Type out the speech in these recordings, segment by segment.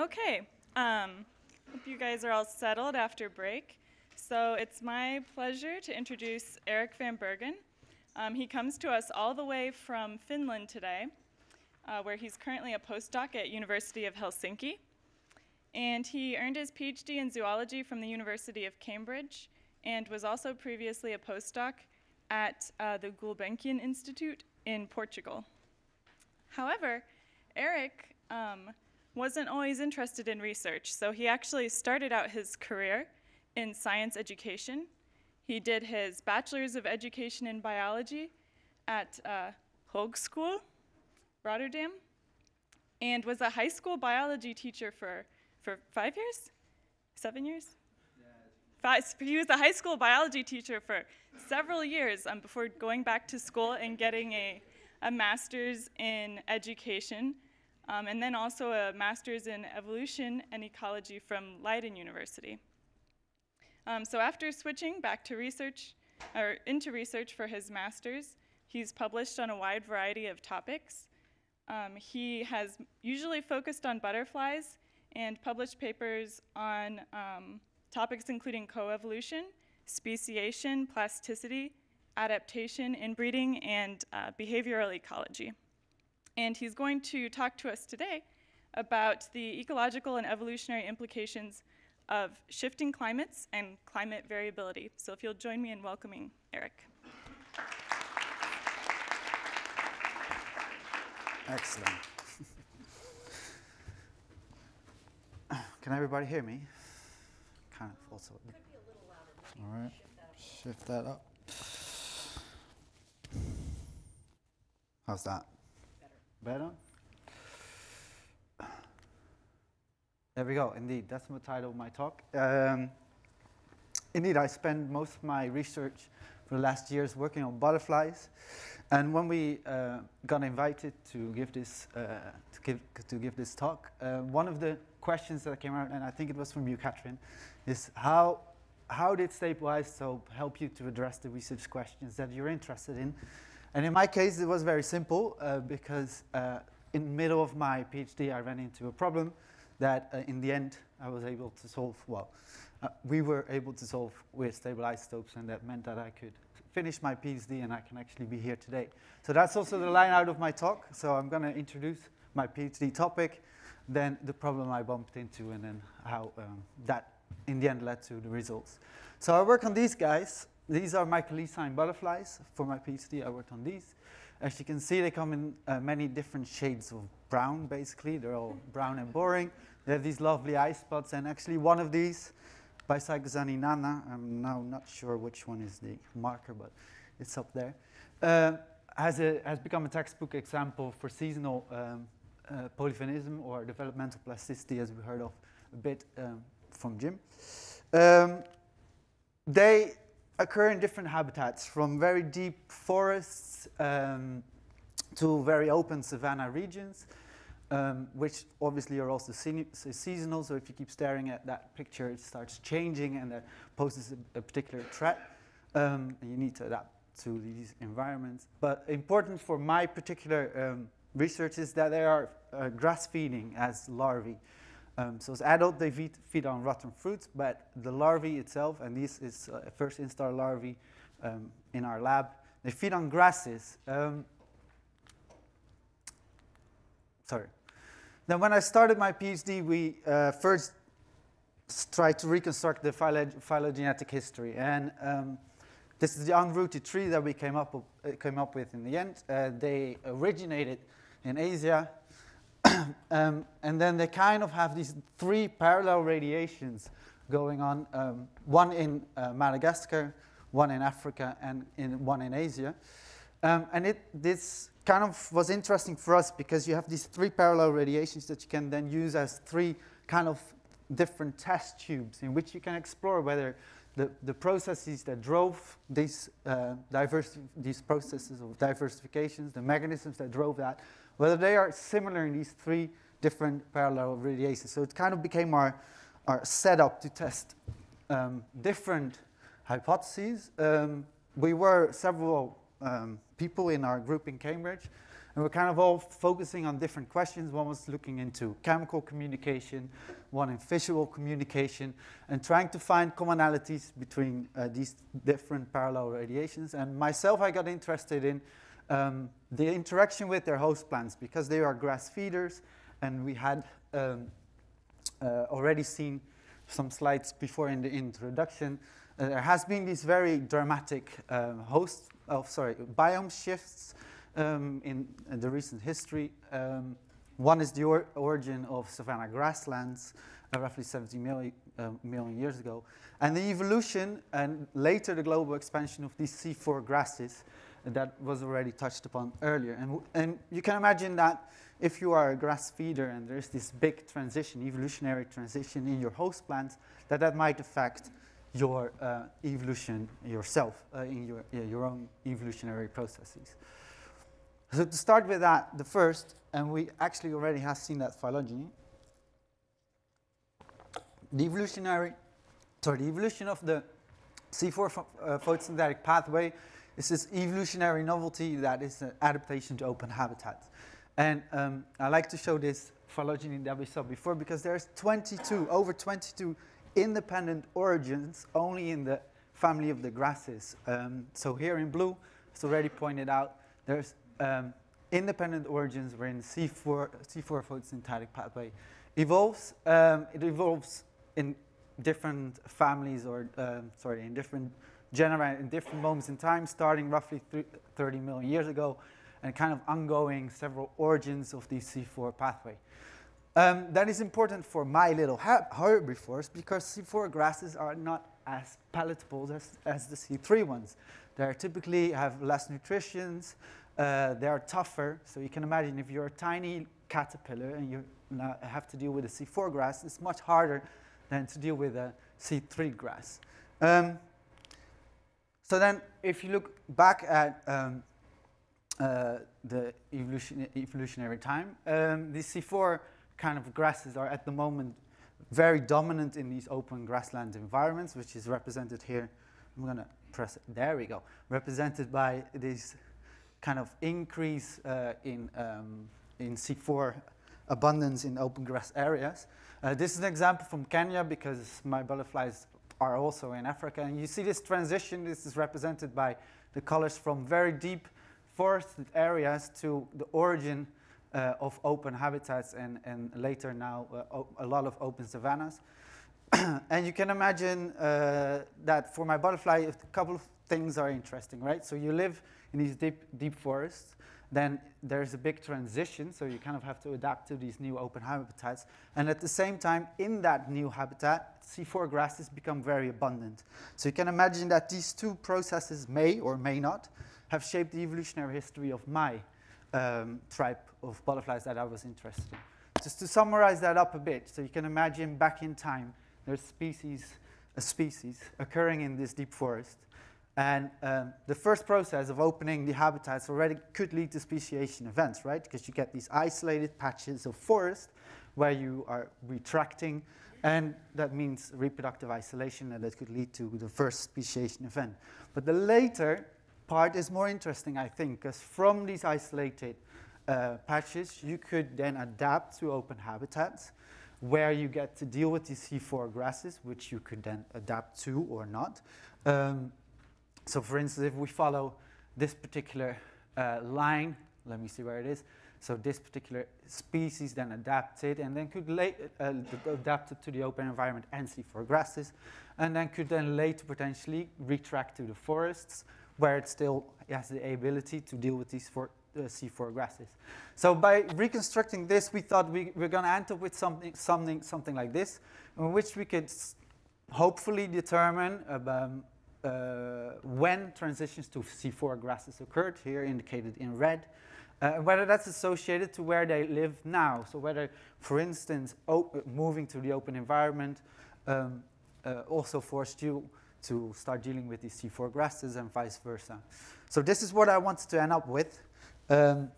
Okay, um, hope you guys are all settled after break. So it's my pleasure to introduce Erik Van Bergen. Um, he comes to us all the way from Finland today, uh, where he's currently a postdoc at University of Helsinki. And he earned his PhD in zoology from the University of Cambridge and was also previously a postdoc at uh, the Gulbenkian Institute in Portugal. However, Erik um, wasn't always interested in research, so he actually started out his career in science education. He did his bachelor's of education in biology at uh, Hogeschool, Rotterdam, and was a high school biology teacher for, for five years? Seven years? Five, he was a high school biology teacher for several years um, before going back to school and getting a, a master's in education, um, and then also a master's in evolution and ecology from Leiden University. Um, so after switching back to research, or into research for his master's, he's published on a wide variety of topics. Um, he has usually focused on butterflies and published papers on um, topics including coevolution, speciation, plasticity, adaptation, inbreeding, and uh, behavioral ecology. And he's going to talk to us today about the ecological and evolutionary implications of shifting climates and climate variability. So if you'll join me in welcoming Erik. Excellent. Can everybody hear me? Kind of also. All right. Shift that up. How's that? Better. There we go. Indeed, that's the title of my talk. Um, indeed, I spent most of my research for the last years working on butterflies. And when we uh, got invited to give this, uh, to, give, to give this talk, uh, one of the questions that came out, and I think it was from you, Catherine, is how, how did Isotope help you to address the research questions that you're interested in? And in my case, it was very simple uh, because uh, in the middle of my PhD, I ran into a problem that uh, in the end I was able to solve, well, uh, we were able to solve with stable isotopes and that meant that I could finish my PhD and I can actually be here today. So that's also the line out of my talk. So I'm going to introduce my PhD topic, then the problem I bumped into and then how um, that in the end led to the results. So I work on these guys. These are Mycalesine butterflies. For my PhD I worked on these. As you can see, they come in uh, many different shades of brown, basically. They're all brown and boring. They have these lovely eye spots, and actually one of these, by nana, I'm now not sure which one is the marker, but it's up there, uh, has, a, has become a textbook example for seasonal um, uh, polyphenism or developmental plasticity, as we heard of a bit um, from Jim. Um, they occur in different habitats, from very deep forests um, to very open savanna regions um, which obviously are also seasonal. So if you keep staring at that picture, it starts changing and that poses a, a particular threat. Um, you need to adapt to these environments. But important for my particular um, research is that they are uh, grass feeding as larvae. Um, so as adult, they feed, feed, on rotten fruits, but the larvae itself, and this is uh, first instar larvae um, in our lab, they feed on grasses. Um, sorry. Now, when I started my PhD, we uh, first tried to reconstruct the phylogenetic history. And um, this is the unrooted tree that we came up, uh, came up with in the end. Uh, they originated in Asia. um, and then they kind of have these three parallel radiations going on, um, one in uh, Madagascar, one in Africa, and in, one in Asia. Um, and it, this kind of was interesting for us because you have these three parallel radiations that you can then use as three kind of different test tubes in which you can explore whether the, the processes that drove these, uh, these processes of diversifications, the mechanisms that drove that, whether they are similar in these three different parallel radiations. So it kind of became our, our setup to test um, different hypotheses. Um, we were several um, people in our group in Cambridge. And we're kind of all focusing on different questions. One was looking into chemical communication, one in visual communication, and trying to find commonalities between uh, these different parallel radiations. And myself, I got interested in um, the interaction with their host plants because they are grass feeders, and we had um, uh, already seen some slides before in the introduction. Uh, there has been these very dramatic um, host, oh, sorry, biome shifts um, in, in, the recent history. Um, one is the or origin of savanna grasslands, uh, roughly 70 million, uh, million years ago, and the evolution and later the global expansion of these C4 grasses that was already touched upon earlier. And, and you can imagine that if you are a grass feeder and there's this big transition, evolutionary transition in your host plants, that that might affect your uh, evolution yourself, uh, in your, your own evolutionary processes. So to start with that, the first, and we actually already have seen that phylogeny, the evolutionary, sorry, the evolution of the C4 uh, photosynthetic pathway is this evolutionary novelty that is an adaptation to open habitats. And um, I like to show this phylogeny that we saw before because there's 22, over 22 independent origins only in the family of the grasses. Um, so here in blue, it's already pointed out, there's um, independent origins wherein C4, C4 photosynthetic pathway evolves. Um, it evolves in different families or, um, sorry, in different genera in different moments in time, starting roughly 30 million years ago, and kind of ongoing several origins of the C4 pathway. Um, that is important for my little herbivores because C4 grasses are not as palatable as, as the C3 ones. They typically have less nutrition, uh, they are tougher. So you can imagine if you're a tiny caterpillar and you have to deal with a C4 grass, it's much harder than to deal with a C3 grass. Um, so then if you look back at um, uh, the evolution, evolutionary time, um, these C4 kind of grasses are at the moment very dominant in these open grassland environments, which is represented here. I'm going to press it. There we go. Represented by this kind of increase uh, in, um, in C4 abundance in open grass areas. Uh, this is an example from Kenya because my butterflies are also in Africa. And you see this transition, this is represented by the colors from very deep forested areas to the origin uh, of open habitats and, and later now uh, a lot of open savannas. and you can imagine uh, that for my butterfly, a couple of things are interesting, right? So you live in these deep, deep forests, then there's a big transition, so you kind of have to adapt to these new open habitats. And at the same time, in that new habitat, C4 grasses become very abundant. So you can imagine that these two processes may or may not have shaped the evolutionary history of my um, tribe of butterflies that I was interested in. Just to summarize that up a bit, so you can imagine back in time, there's species, a species occurring in this deep forest, and um, the first process of opening the habitats already could lead to speciation events, right? Because you get these isolated patches of forest where you are retracting, and that means reproductive isolation, and that could lead to the first speciation event. But the later part is more interesting, I think, because from these isolated uh, patches, you could then adapt to open habitats where you get to deal with these C4 grasses, which you could then adapt to or not. Um, so for instance, if we follow this particular uh, line, let me see where it is. So this particular species then adapted and then could uh, adapt to the open environment and C4 grasses, and then could then later potentially retract to the forests where it still has the ability to deal with these four, uh, C4 grasses. So by reconstructing this, we thought we were going to end up with something, something, something like this, in which we could hopefully determine um, uh, when transitions to C4 grasses occurred, here indicated in red, uh, whether that's associated to where they live now. So whether, for instance, moving to the open environment um, uh, also forced you to start dealing with these C4 grasses and vice versa. So this is what I wanted to end up with. Um,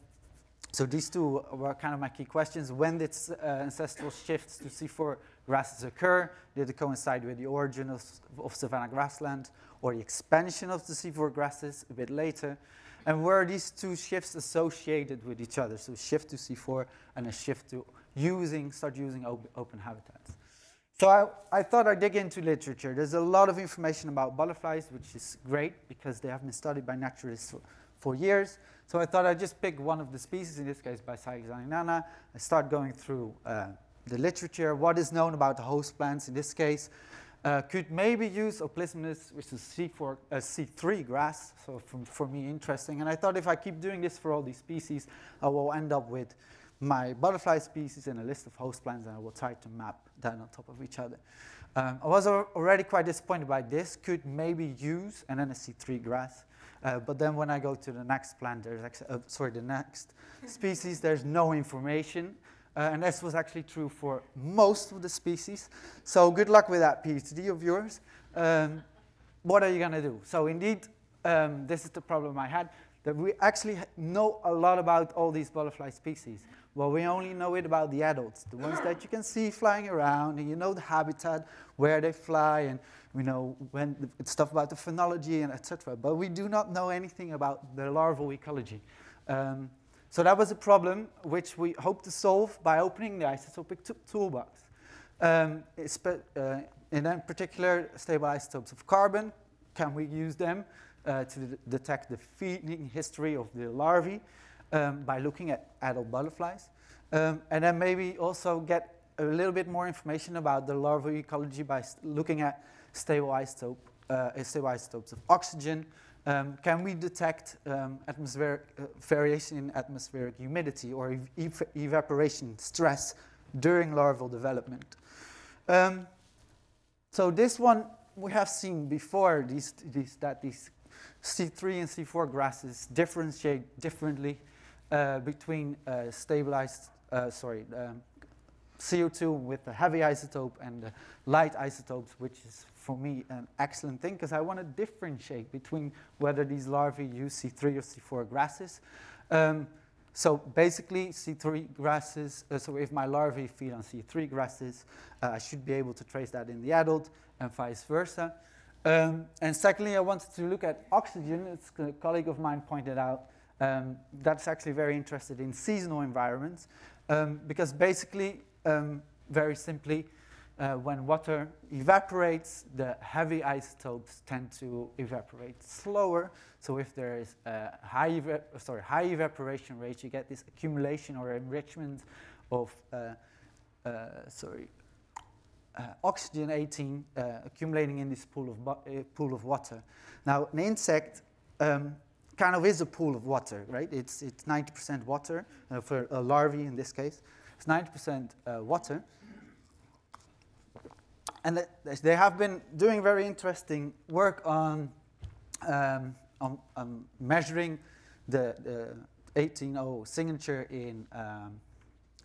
so these two were kind of my key questions. When did uh, ancestral shifts to C4 grasses occur? Did it coincide with the origin of, of savanna grassland or the expansion of the C4 grasses a bit later? and were these two shifts associated with each other? So shift to C4 and a shift to using, start using op open habitats. So I, I thought I'd dig into literature. There's a lot of information about butterflies, which is great because they have been studied by naturalists for, for years. So I thought I'd just pick one of the species, in this case Bicyclus anynana, and start going through uh, the literature, what is known about the host plants in this case, uh, could maybe use Oplismenus, which is C4, uh, C3 grass, so for, for me interesting. And I thought if I keep doing this for all these species, I will end up with my butterfly species and a list of host plants, and I will try to map that on top of each other. Um, I was already quite disappointed by this, could maybe use, and then a C3 grass. Uh, but then when I go to the next plant, there's actually, uh, sorry, the next species, there's no information. Uh, and this was actually true for most of the species. So good luck with that PhD of yours. Um, what are you going to do? So indeed, um, this is the problem I had, that we actually know a lot about all these butterfly species. Well, we only know it about the adults, the ones that you can see flying around, and you know the habitat, where they fly, and we know when stuff about the phenology and etc. But we do not know anything about the larval ecology. Um, so that was a problem which we hope to solve by opening the isotopic toolbox. Um, uh, in particular, stable isotopes of carbon, can we use them uh, to detect the feeding history of the larvae um, by looking at adult butterflies? Um, and then maybe also get a little bit more information about the larval ecology by looking at stable, isotope, uh, stable isotopes of oxygen, um, can we detect um, atmospheric uh, variation in atmospheric humidity or ev evaporation stress during larval development? Um, so this one we have seen before these, these, that these C3 and C4 grasses differentiate differently uh, between uh, stabilized, uh, sorry, um, CO2 with the heavy isotope and the light isotopes, which is for me an excellent thing because I want to differentiate between whether these larvae use C3 or C4 grasses. Um, so basically C3 grasses, uh, so if my larvae feed on C3 grasses, uh, I should be able to trace that in the adult and vice versa. Um, and secondly, I wanted to look at oxygen. It's a colleague of mine pointed out um, that's actually very interested in seasonal environments um, because basically, um, very simply, uh, when water evaporates, the heavy isotopes tend to evaporate slower. So if there is a high, sorry, high evaporation rate, you get this accumulation or enrichment of uh, uh, sorry, uh, oxygen 18 uh, accumulating in this pool of, uh, pool of water. Now, an insect um, kind of is a pool of water, right? It's 90% water, for a larvae in this case. It's 90% water and they have been doing very interesting work on, um, on, on, measuring the, the 18O signature in, um,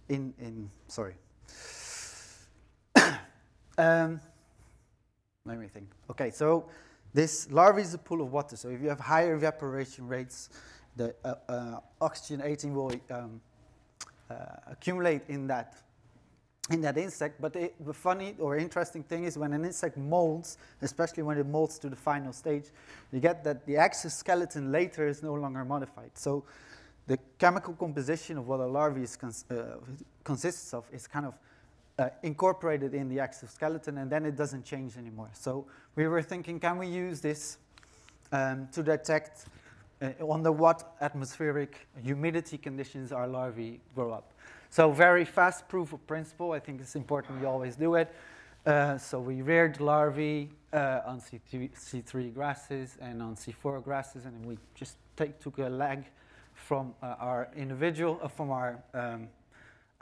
in, in, sorry. um, let me think. Okay, so this larva is a pool of water. So if you have higher evaporation rates, the uh, uh, oxygen 18 will um, uh, accumulate in that in that insect. But the, the, funny or interesting thing is when an insect molds, especially when it molds to the final stage, you get that the exoskeleton later is no longer modified. So the chemical composition of what a larvae cons uh, consists of is kind of uh, incorporated in the exoskeleton and then it doesn't change anymore. So we were thinking, can we use this um, to detect uh, under what atmospheric humidity conditions our larvae grow up? So very fast proof of principle. I think it's important we always do it. Uh, so we reared larvae uh, on C3, C3, grasses and on C4 grasses, and we just take, took a leg from uh, our individual, uh, from our um,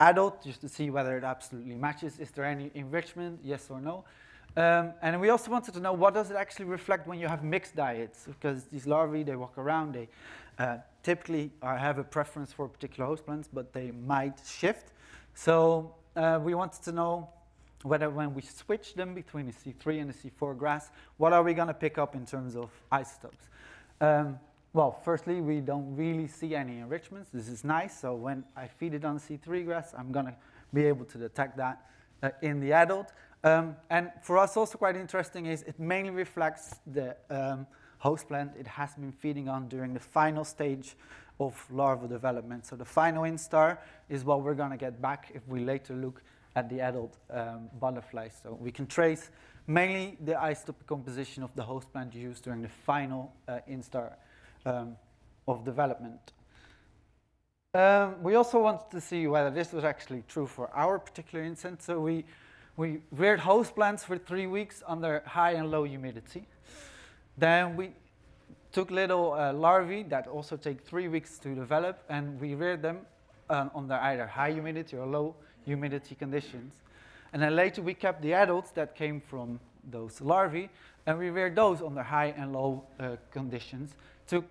adult, just to see whether it absolutely matches. Is there any enrichment, yes or no? Um, and we also wanted to know what does it actually reflect when you have mixed diets, because these larvae, they walk around, they uh, typically, I have a preference for particular host plants, but they might shift. So uh, we wanted to know whether when we switch them between the C3 and the C4 grass, what are we going to pick up in terms of isotopes? Um, well, firstly, we don't really see any enrichments. This is nice. So when I feed it on C3 grass, I'm going to be able to detect that uh, in the adult. Um, and for us, also quite interesting is it mainly reflects the um, host plant it has been feeding on during the final stage of larval development. So the final instar is what we're going to get back if we later look at the adult um, butterflies. So we can trace mainly the isotopic composition of the host plant used during the final uh, instar um, of development. Um, we also wanted to see whether this was actually true for our particular insect. So we, we reared host plants for three weeks under high and low humidity. Then we took little uh, larvae that also take three weeks to develop, and we reared them um, under either high humidity or low humidity conditions. And then later we kept the adults that came from those larvae, and we reared those under high and low uh, conditions to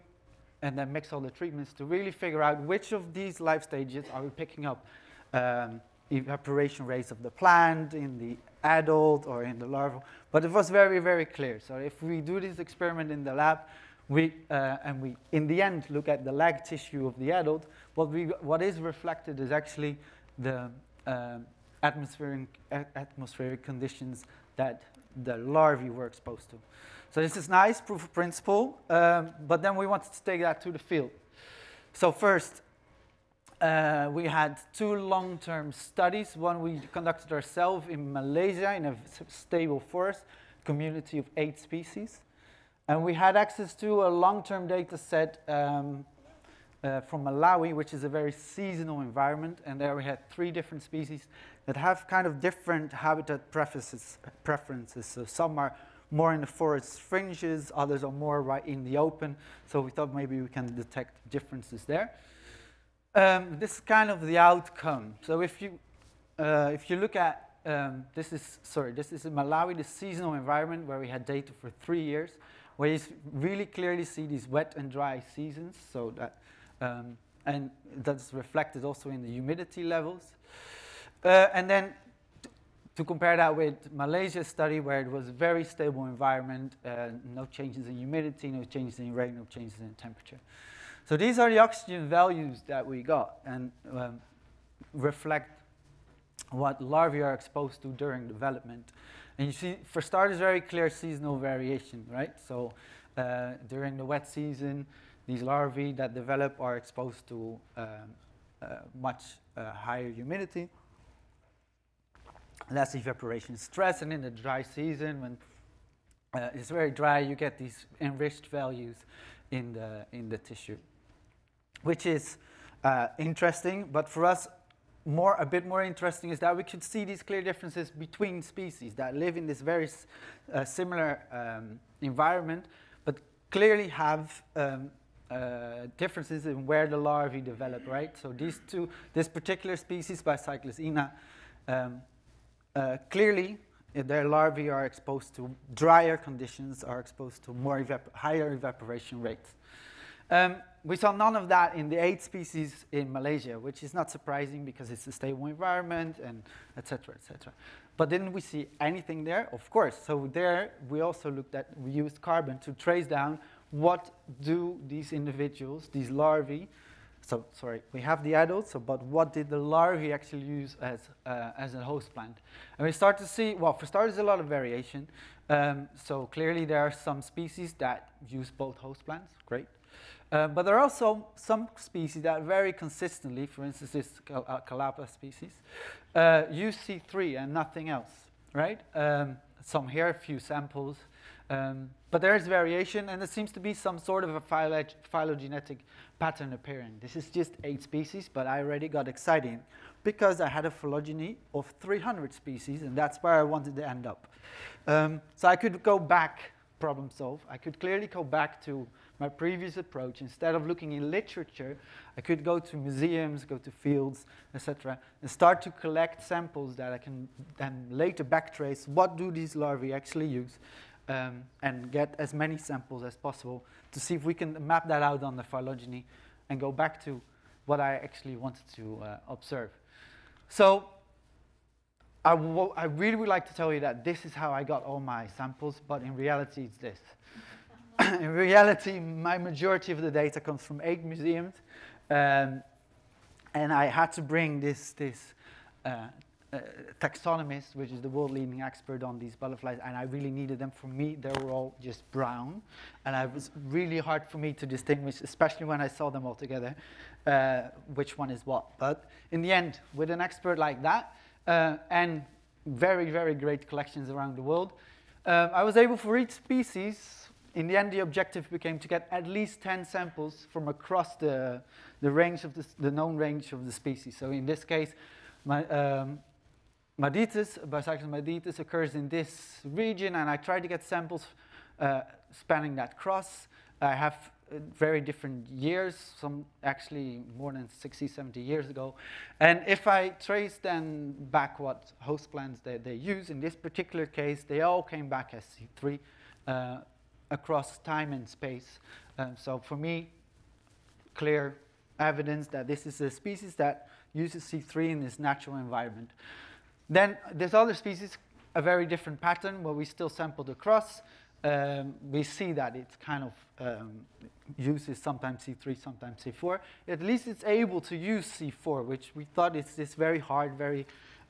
and then mix all the treatments to really figure out which of these life stages are we picking up um, evaporation rates of the plant in the adult or in the larval. But it was very, very clear. So if we do this experiment in the lab, we, uh, and we, in the end, look at the leg tissue of the adult, what, we, what is reflected is actually the um, atmospheric, atmospheric conditions that the larvae were exposed to. So this is nice, proof of principle, um, but then we wanted to take that to the field. So first, uh, we had two long-term studies. One we conducted ourselves in Malaysia in a stable forest community of eight species. And we had access to a long-term data set um, uh, from Malawi, which is a very seasonal environment. And there we had three different species that have kind of different habitat preferences. preferences. So some are more in the forest fringes, others are more right in the open. So we thought maybe we can detect differences there. Um, this is kind of the outcome. So if you, uh, if you look at, um, this is, sorry, this is in Malawi, the seasonal environment where we had data for three years, where you really clearly see these wet and dry seasons. So that, um, and that's reflected also in the humidity levels. Uh, and then to compare that with Malaysia's study where it was a very stable environment, uh, no changes in humidity, no changes in rain, no changes in temperature. So these are the oxygen values that we got and um, reflect what larvae are exposed to during development. And you see, for starters, very clear seasonal variation, right? So uh, during the wet season, these larvae that develop are exposed to um, uh, much uh, higher humidity less evaporation stress. And in the dry season, when uh, it's very dry, you get these enriched values in the, in the tissue, which is uh, interesting. But for us, more, a bit more interesting is that we could see these clear differences between species that live in this very uh, similar um, environment, but clearly have um, uh, differences in where the larvae develop, right? So these two, this particular species, Bicyclus ena, um, uh, clearly, their larvae are exposed to drier conditions, are exposed to more evap higher evaporation rates. We saw none of that in the eight species in Malaysia, which is not surprising because it's a stable environment and et cetera, et cetera. But didn't we see anything there? Of course. So there we also looked at, we used carbon to trace down what do these individuals, these larvae, so sorry, we have the adults, so, but what did the larvae actually use as, uh, as a host plant? And we start to see, well, for starters, a lot of variation. Um, so clearly there are some species that use both host plants, great. Uh, but there are also some species that very consistently, for instance, this uh, Calapa species, uh, use C3 and nothing else, right? Um, some here, a few samples. Um, but there is variation, and there seems to be some sort of a phylogenetic pattern appearing. This is just eight species, but I already got excited because I had a phylogeny of 300 species, and that's where I wanted to end up. Um, so I could go back, problem solve. I could clearly go back to my previous approach. Instead of looking in literature, I could go to museums, go to fields, etc., and start to collect samples that I can then later backtrace. What do these larvae actually use? um, and get as many samples as possible to see if we can map that out on the phylogeny and go back to what I actually wanted to uh, observe. So I, I really would like to tell you that this is how I got all my samples, but in reality it's this. in reality, my majority of the data comes from eight museums, um, and I had to bring this, this uh, uh, taxonomist, which is the world leading expert on these butterflies, and I really needed them. For me, they were all just brown, and it was really hard for me to distinguish, especially when I saw them all together, uh, which one is what. But in the end, with an expert like that, uh, and very, very great collections around the world, um, I was able for each species, in the end the objective became to get at least 10 samples from across the, the range of the, the known range of the species. So in this case, my, um, Madetes, Bicyclus madetes occurs in this region, and I tried to get samples uh, spanning that cross. I have uh, very different years, some actually more than 60, 70 years ago. And if I trace then back what host plants they, they use, in this particular case, they all came back as C3 uh, across time and space. Um, so for me, clear evidence that this is a species that uses C3 in its natural environment. Then there's other species, a very different pattern where we still sampled across. Um, we see that it kind of um, uses sometimes C3, sometimes C4. At least it's able to use C4, which we thought is this very hard, very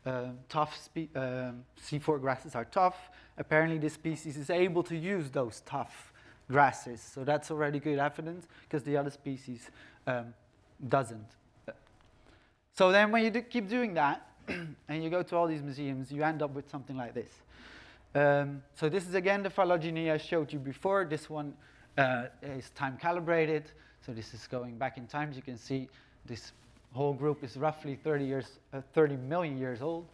uh, tough. Um, C4 grasses are tough. Apparently, this species is able to use those tough grasses. So that's already good evidence because the other species um, doesn't. So then when you do keep doing that, and you go to all these museums, you end up with something like this. Um, so this is again the phylogeny I showed you before. This one uh, is time calibrated. So this is going back in time. You can see, this whole group is roughly 30 years, uh, 30 million years old.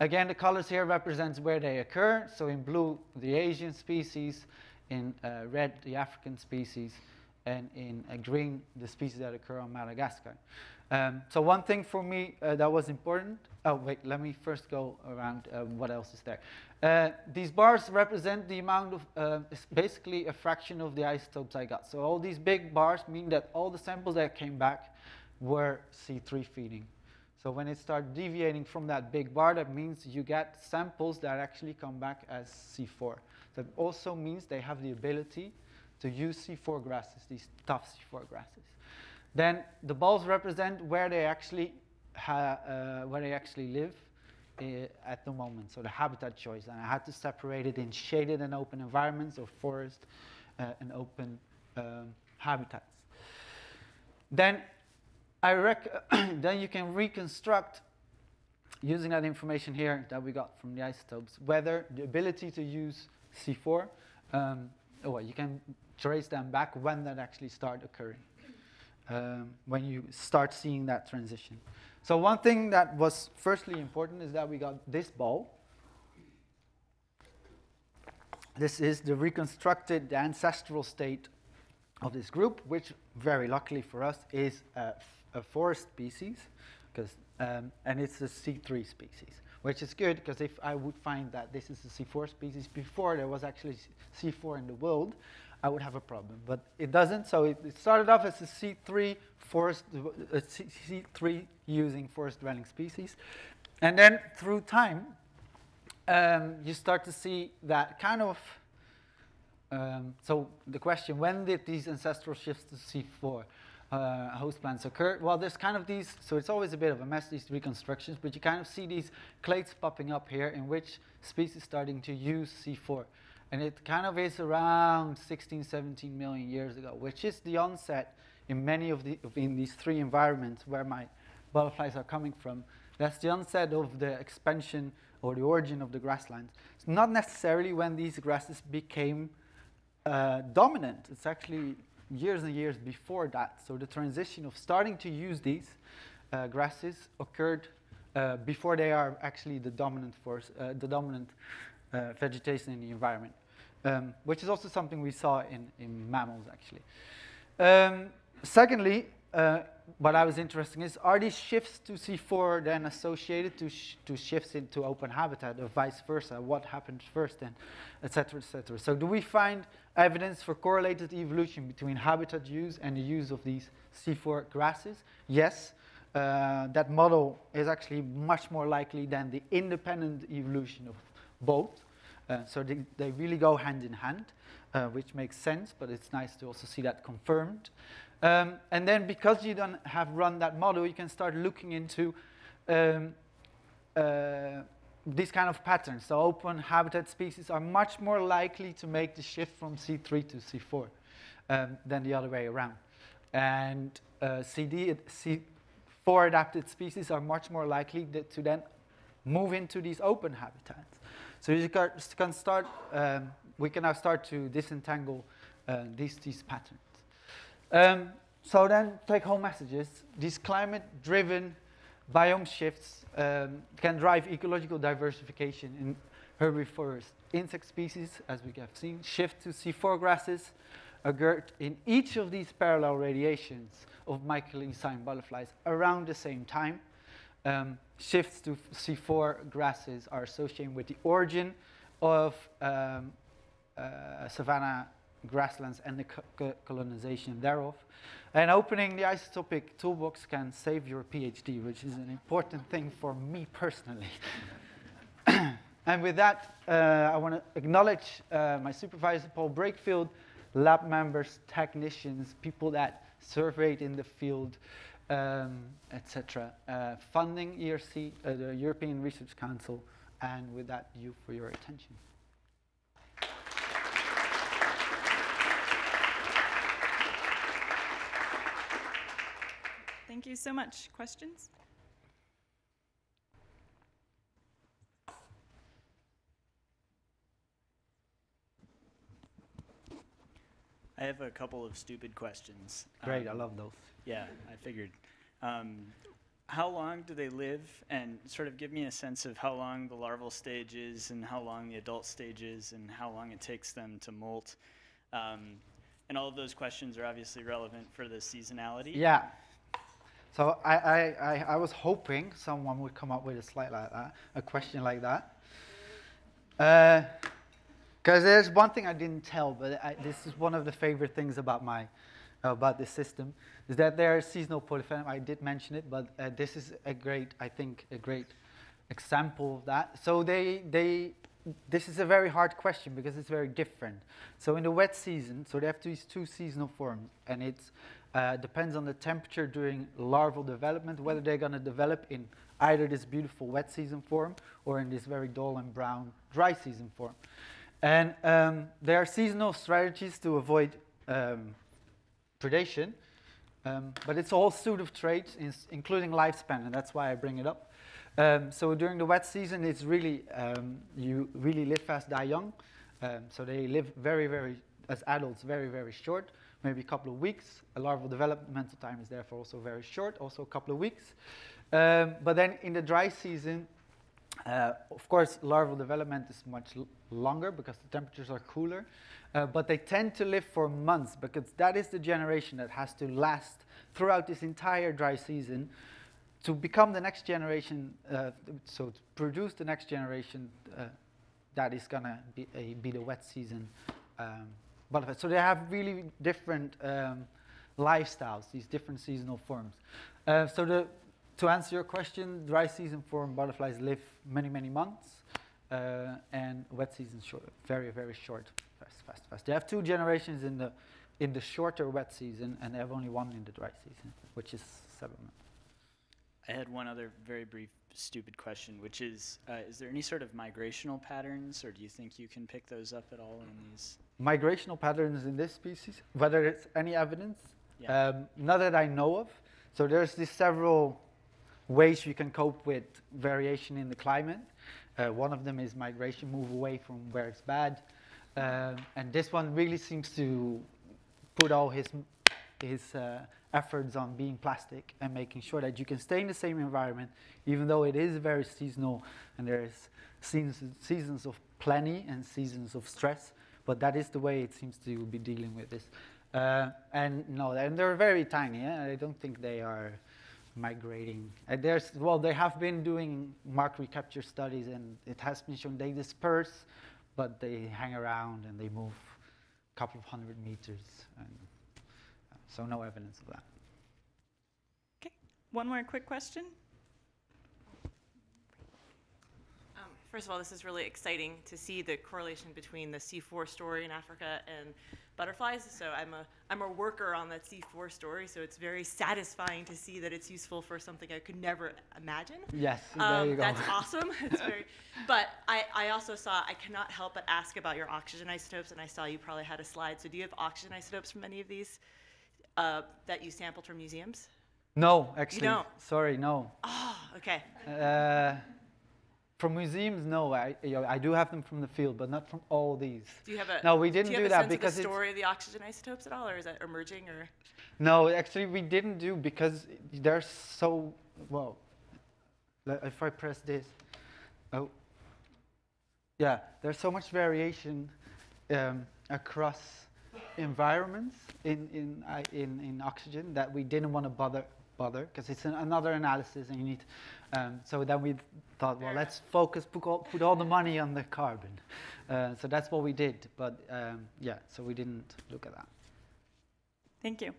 Again, the colors here represents where they occur. So in blue, the Asian species, in uh, red, the African species, and in uh, green, the species that occur on Madagascar. Um, so one thing for me uh, that was important, oh wait, let me first go around uh, what else is there. Uh, these bars represent the amount of, it's basically a fraction of the isotopes I got. So all these big bars mean that all the samples that came back were C3 feeding. So when it starts deviating from that big bar, that means you get samples that actually come back as C4. That also means they have the ability to use C4 grasses, these tough C4 grasses. Then the balls represent where they actually, uh, where they actually live uh, at the moment, so the habitat choice. And I had to separate it in shaded and open environments or forest uh, and open um, habitats. Then, I then you can reconstruct using that information here that we got from the isotopes, whether the ability to use C4, um, well, you can trace them back when that actually start occurring, um, when you start seeing that transition. So one thing that was firstly important is that we got this ball. This is the reconstructed the ancestral state of this group, which very luckily for us is a, a forest species, because um, and it's a C3 species, which is good because if I would find that this is a C4 species before there was actually C4 in the world, I would have a problem. But it doesn't, so it, it started off as a C3 forest, a C3 using forest dwelling species. And then through time, um, you start to see that kind of, um, so the question, when did these ancestral shifts to C4 uh, host plants occur? Well, there's kind of these, so it's always a bit of a mess, these reconstructions, but you kind of see these clades popping up here in which species starting to use C4. And it kind of is around 16, 17 million years ago, which is the onset in many of the, in these three environments where my butterflies are coming from. That's the onset of the expansion or the origin of the grasslands. It's not necessarily when these grasses became uh, dominant. It's actually years and years before that. So the transition of starting to use these uh, grasses occurred uh, before they are actually the dominant force, uh, the dominant uh, vegetation in the environment, um, which is also something we saw in, in mammals, actually. Um, secondly, uh, what I was interested in is, are these shifts to C4 then associated to, sh to shifts into open habitat or vice versa? What happens first then, et cetera, et cetera. So do we find evidence for correlated evolution between habitat use and the use of these C4 grasses? Yes. Uh, that model is actually much more likely than the independent evolution of both. Uh, so they, they really go hand in hand, uh, which makes sense, but it's nice to also see that confirmed. Um, and then because you don't have run that model, you can start looking into um, uh, these kind of patterns, so open habitat species, are much more likely to make the shift from C3 to C4 um, than the other way around. And uh, CD, C4 adapted species are much more likely to then move into these open habitats. So you can start, um, we can now start to disentangle uh, these, these patterns. Um, so then take home messages. These climate-driven biome shifts um, can drive ecological diversification in herbivorous insect species, as we have seen, shift to C4 grasses, occurred in each of these parallel radiations of Mycalesine butterflies around the same time. Um, shifts to C4 grasses are associated with the origin of um, uh, savanna grasslands and the colonization thereof. And opening the isotopic toolbox can save your PhD, which is an important thing for me personally. and with that, uh, I want to acknowledge uh, my supervisor, Paul Brakefield, lab members, technicians, people that surveyed in the field, um, etc. Uh, funding ERC, uh, the European Research Council, and with that, you for your attention. Thank you so much. Questions? I have a couple of stupid questions. Great, um, I love those. Yeah, I figured. Um, how long do they live? And sort of give me a sense of how long the larval stage is, and how long the adult stage is, and how long it takes them to molt. Um, and all of those questions are obviously relevant for the seasonality. Yeah. So I, I, I, I was hoping someone would come up with a slide like that, a question like that. Uh, because there's one thing I didn't tell, but I, this is one of the favorite things about my about this system, is that there are seasonal polyphenol. I did mention it, but uh, this is a great, I think, a great example of that. So they, they, this is a very hard question because it's very different. So in the wet season, so they have these two seasonal forms, and it uh, depends on the temperature during larval development, whether they're going to develop in either this beautiful wet season form or in this very dull and brown dry season form. And um, there are seasonal strategies to avoid um, predation, um, but it's all suit of traits, including lifespan, and that's why I bring it up. Um, so during the wet season, it's really, um, you really live fast, die young. Um, so they live very, very, as adults, very, very short, maybe a couple of weeks. A larval developmental time is therefore also very short, also a couple of weeks. but then in the dry season, uh, of course, larval development is much longer because the temperatures are cooler, uh, but they tend to live for months because that is the generation that has to last throughout this entire dry season to become the next generation, uh, so to produce the next generation uh, that is going to be, be, the wet season um, So they have really different um, lifestyles, these different seasonal forms. Uh, so the to answer your question, dry season form butterflies live many, many months, uh, and wet season short, very, very short, fast, fast, fast. They have two generations in the, in the shorter wet season, and they have only one in the dry season, which is seven months. I had one other very brief, stupid question, which is, uh, is there any sort of migrational patterns, or do you think you can pick those up at all in these? Migrational patterns in this species, whether it's any evidence, yeah. um, not that I know of. So there's these several ways you can cope with variation in the climate. Uh, one of them is migration, move away from where it's bad. Uh, and this one really seems to put all his, his uh, efforts on being plastic and making sure that you can stay in the same environment, even though it is very seasonal and there's seasons, seasons of plenty and seasons of stress. But that is the way it seems to be dealing with this. Uh, and no, and they're very tiny. Eh? I don't think they are migrating. And there's, well, they have been doing mark recapture studies and it has been shown they disperse, but they hang around and they move a couple of hundred meters. And uh, so no evidence of that. Okay, one more quick question. Um, first of all, this is really exciting to see the correlation between the C4 story in Africa and butterflies. So I'm a, I'm a worker on that C4 story, so it's very satisfying to see that it's useful for something I could never imagine. Yes, there Um, you go. That's awesome. It's very, but I, I also saw, I cannot help but ask about your oxygen isotopes, and I saw you probably had a slide. So do you have oxygen isotopes from any of these uh, that you sampled from museums? no, actually, don't? sorry, no. Oh, okay. Uh, from museums, no. I, you know, I do have them from the field, but not from all these. Do you have a No, we didn't do, you do have a that sense because of the story of the oxygen isotopes at all, or is that emerging? Or No, actually, we didn't do because they're so well. If I press this, oh, yeah, there's so much variation um, across environments in in I- in in oxygen that we didn't want to bother bother because it's an, another analysis and you need. Um, so then we thought, well, let's focus, put all, put all the money on the carbon. Uh, so that's what we did. But um, yeah, so we didn't look at that. Thank you.